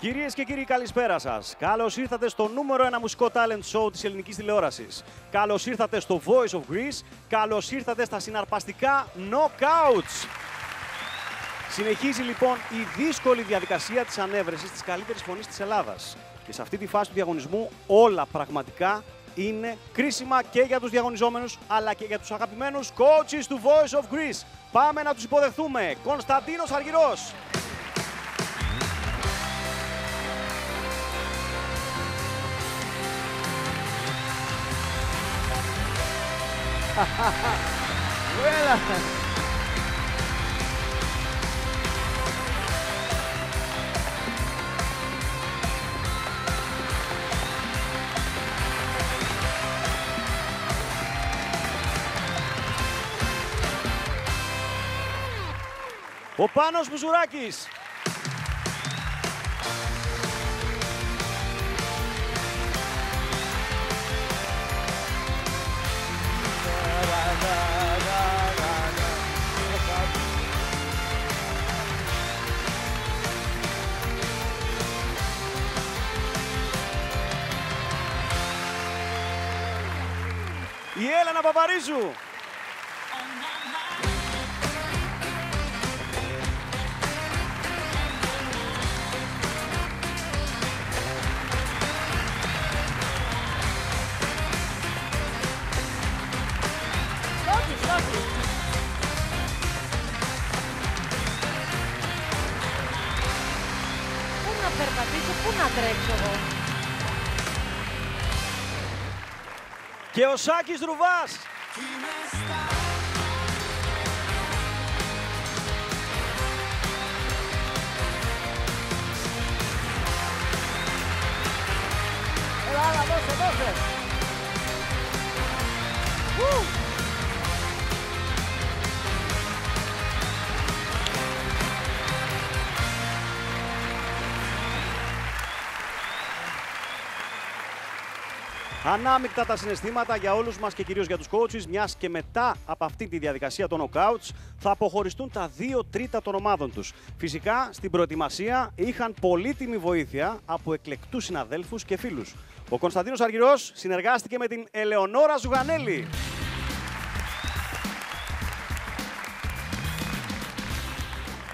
Κυρίες και κύριοι, καλησπέρα σας. Καλώς ήρθατε στο νούμερο ένα μουσικό talent show της ελληνικής τηλεόρασης. Καλώς ήρθατε στο Voice of Greece. Καλώς ήρθατε στα συναρπαστικά Knockouts. Συνεχίζει λοιπόν η δύσκολη διαδικασία της ανέβρεσης της καλύτερης φωνής της Ελλάδας. Και σε αυτή τη φάση του διαγωνισμού όλα πραγματικά είναι κρίσιμα και για τους διαγωνιζόμενους αλλά και για τους αγαπημένους coaches του Voice of Greece. Πάμε να τους υποδεχθούμε. Κωνσταντίνος Αργυρός. Vuela. Ο Πάνος Μπουζουράκης. Η Έλενα Παπαρίζου. Στόχι, στόχι. Πού να περπατήσω, πού να τρέξω εγώ; Και ο Σάκης Ρουβάς. Έλα, Ανάμεικτα τα συναισθήματα για όλους μας και κυρίως για τους coaches, μιας και μετά από αυτή τη διαδικασία των knockouts θα αποχωριστούν τα δύο τρίτα των ομάδων τους. Φυσικά, στην προετοιμασία είχαν πολύτιμη βοήθεια από εκλεκτούς συναδέλφους και φίλους. Ο Κωνσταντίνος Αργυρός συνεργάστηκε με την Ελεονόρα Ζουγανέλη.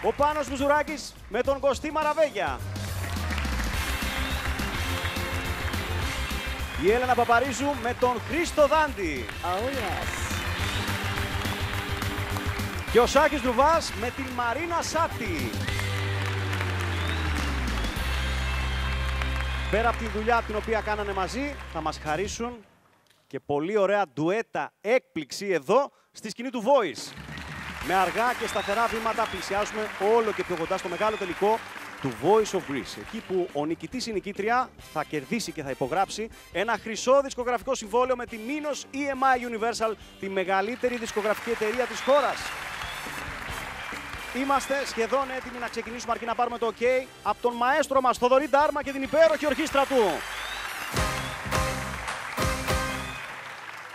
Ο Πάνος Μπουζουράκης με τον Κωστή Μαραβέγια. Η Έλενα Παπαρίζου με τον Χρήστο Δάντη. Oh, yes. Και ο Σάκης Δρουβάς με την Μαρίνα Σάτι. Πέρα από τη δουλειά την οποία κάνανε μαζί, θα μας χαρίσουν και πολύ ωραία ντουέτα έκπληξη εδώ στη σκηνή του Voice. Με αργά και σταθερά βήματα πλησιάζουμε όλο και πιο κοντά στο μεγάλο τελικό του Voice of Greece. Εκεί που ο νικητής ή η νικήτρια θα κερδίσει και θα υπογράψει ένα χρυσό δισκογραφικό συμβόλαιο με τη Minos EMI Universal, τη μεγαλύτερη δισκογραφική εταιρεία της χώρας. Είμαστε σχεδόν έτοιμοι να ξεκινήσουμε αρκεί να πάρουμε το OK από τον μαέστρο μας Θοδωρή Ντάρμα και την υπέροχη ορχήστρα του.